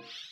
you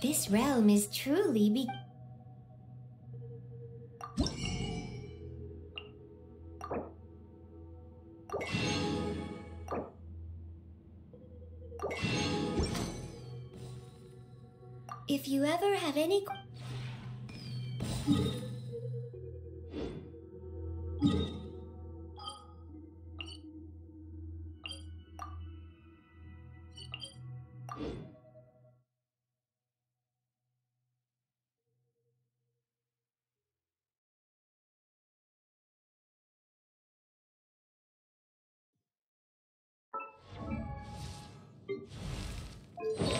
This realm is truly be If you ever have any Yeah.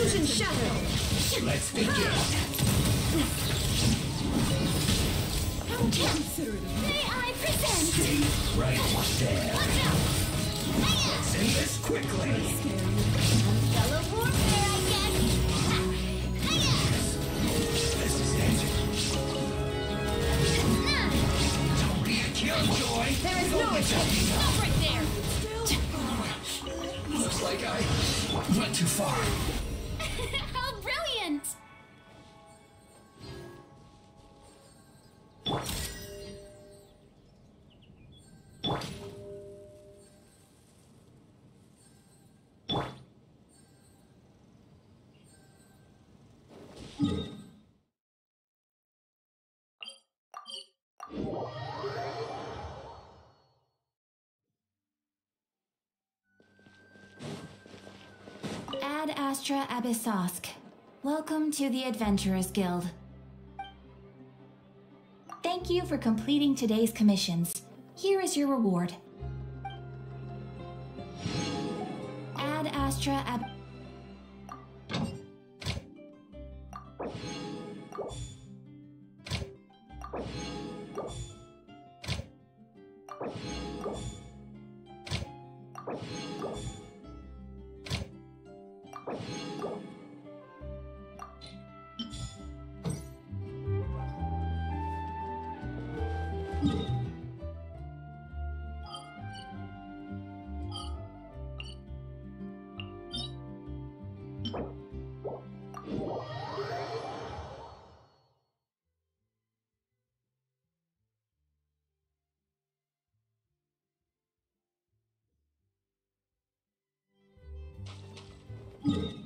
Illusion shattered! Let's begin. May I present? Stay right there. Watch out! Hiya! Let's end this quickly. Fellow warfare, I guess! This is it. Don't be a killjoy. There is no escape! Stop right there! Looks like I went too far. Ad Astra Abyssosque. Welcome to the Adventurers Guild. Thank you for completing today's commissions. Here is your reward. Ad Astra Ab. Mm-hmm.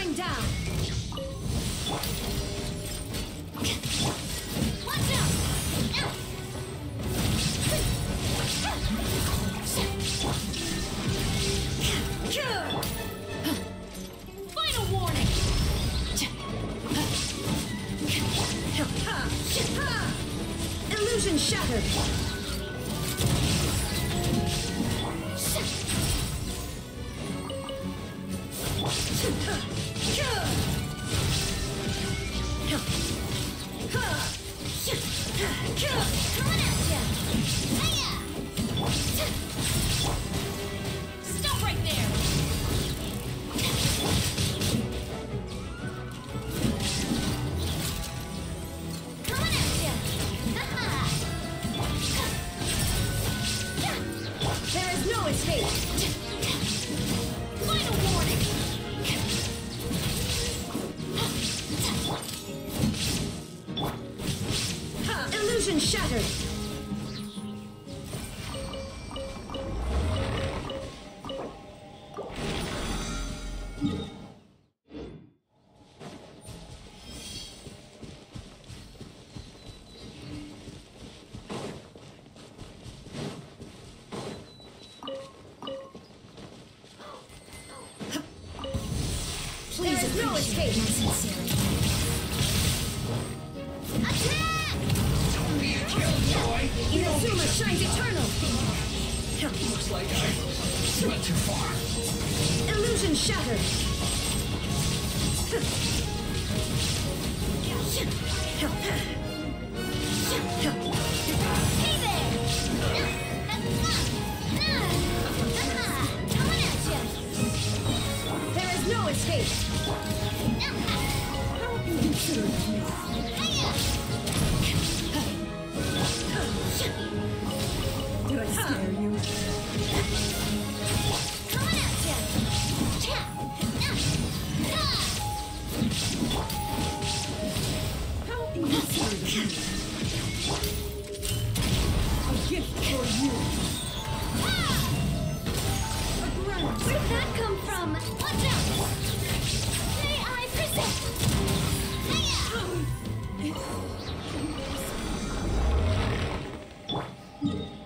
Shine down! Help. No escape. Attack! Killjoy. Shines eternal. Looks like I went too far. Illusion shattered. Absolutely. Yeah.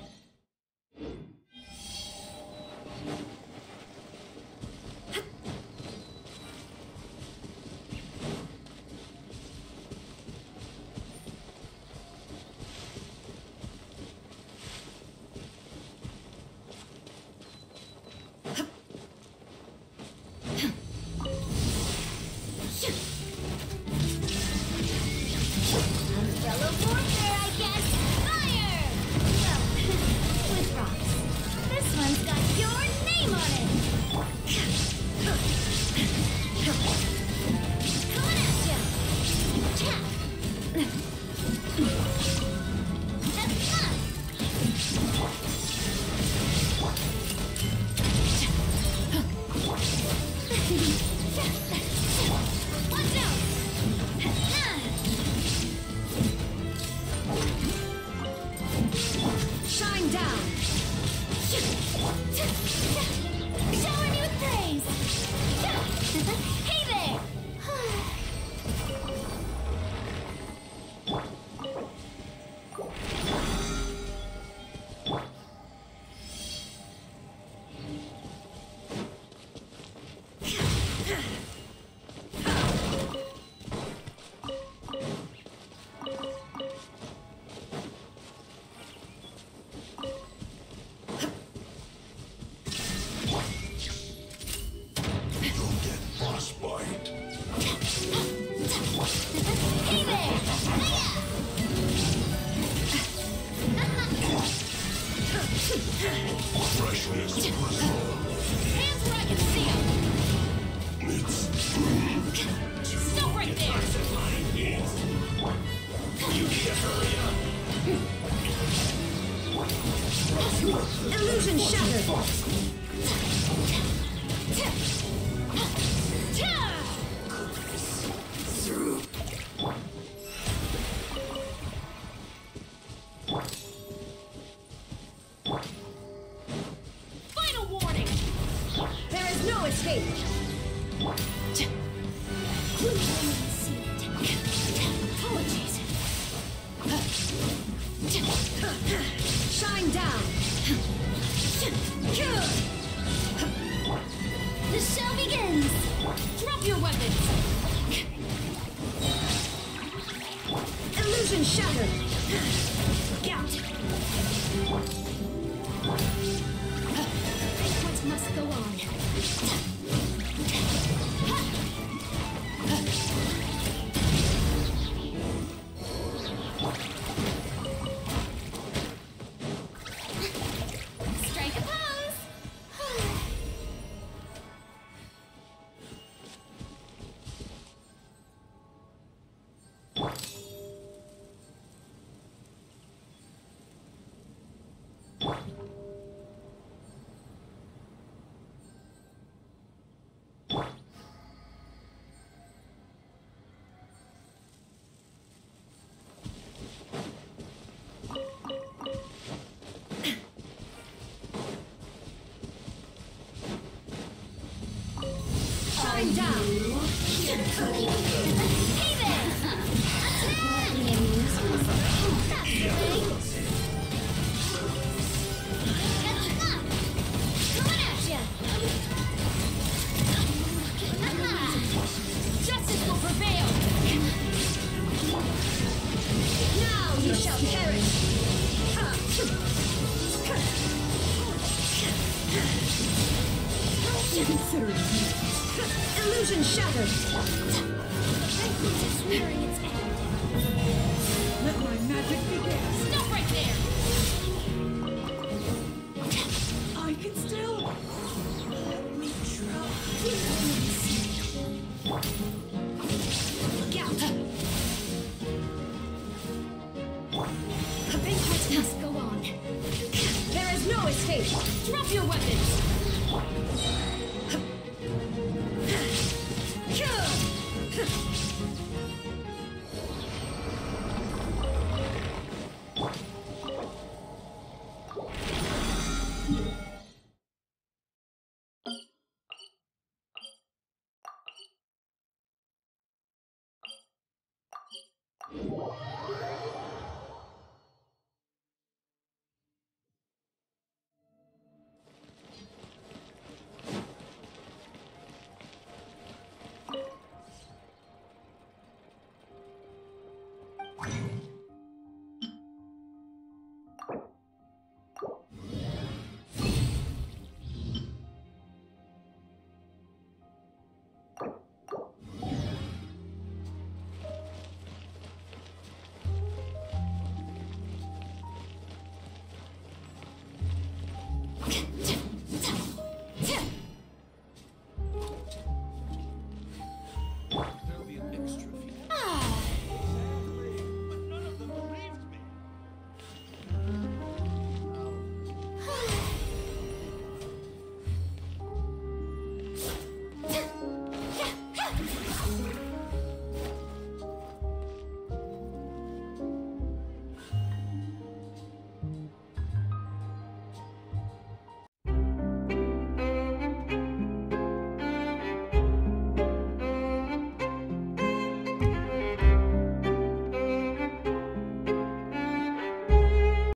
よろしくお願いします。